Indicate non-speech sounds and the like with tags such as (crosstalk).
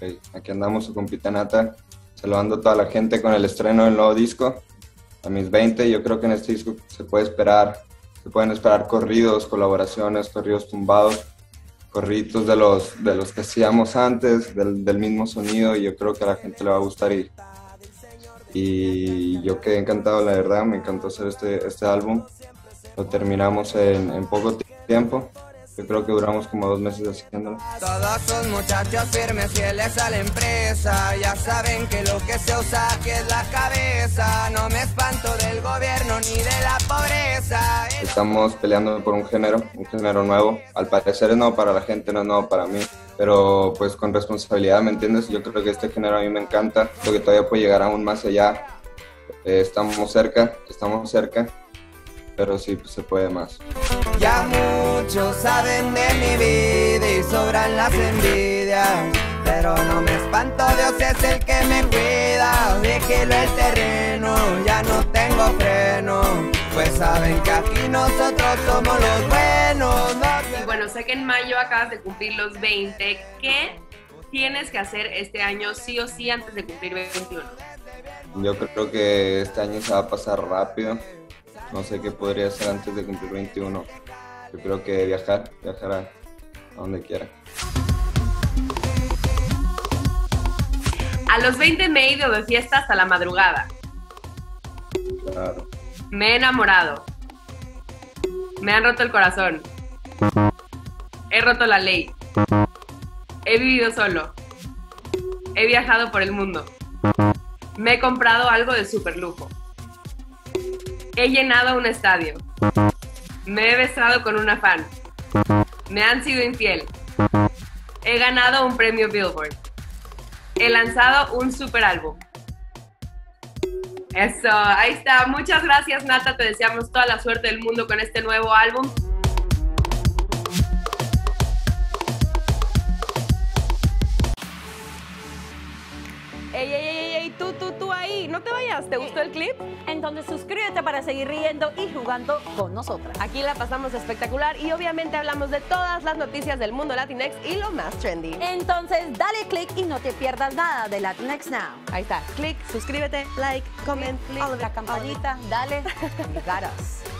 Ok, Aquí andamos su compita Nata, saludando a toda la gente con el estreno del nuevo disco. A mis 20, yo creo que en este disco se puede esperar, se pueden esperar corridos, colaboraciones, corridos tumbados, corridos de los, de los que hacíamos antes, del, del mismo sonido, y yo creo que a la gente le va a gustar. Y, y yo quedé encantado, la verdad, me encantó hacer este, este álbum. Lo terminamos en, en poco tiempo. Yo creo que duramos como dos meses haciéndolo. Todos son muchachos firmes, fieles a la empresa. Ya saben que lo que se usa aquí es la cabeza. No me espanto del gobierno ni de la pobreza. Estamos peleando por un género, un género nuevo. Al parecer es nuevo para la gente, no es nuevo para mí. Pero pues con responsabilidad, ¿me entiendes? Yo creo que este género a mí me encanta. Creo que todavía puede llegar aún más allá. Eh, estamos cerca, estamos cerca. Pero sí, pues, se puede más. Ya muchos saben de mi vida y sobran las envidias. Pero no me espanto, Dios es el que me cuida. Déjelo el terreno, ya no tengo freno. Pues saben que aquí nosotros somos los buenos. no Y bueno, sé que en mayo acabas de cumplir los 20. ¿Qué tienes que hacer este año sí o sí antes de cumplir 21? Yo creo que este año se va a pasar rápido. No sé qué podría hacer antes de cumplir 21. Yo creo que viajar, viajar a, a donde quiera. A los 20 me he ido de fiesta hasta la madrugada. Claro. Me he enamorado. Me han roto el corazón. He roto la ley. He vivido solo. He viajado por el mundo. Me he comprado algo de super lujo. He llenado un estadio. Me he besado con una fan. Me han sido infiel. He ganado un premio Billboard. He lanzado un super álbum. Eso, ahí está. Muchas gracias, Nata. Te deseamos toda la suerte del mundo con este nuevo álbum. Ey, ey, ey, ey, tú, tú, tú ahí, no te vayas, ¿te gustó el clip? Entonces suscríbete para seguir riendo y jugando con nosotras. Aquí la pasamos espectacular y obviamente hablamos de todas las noticias del mundo Latinex y lo más trendy. Entonces dale click y no te pierdas nada de Latinx Now. Ahí está, click, suscríbete, like, comment, click, la campanita, dale, (laughs) you got us.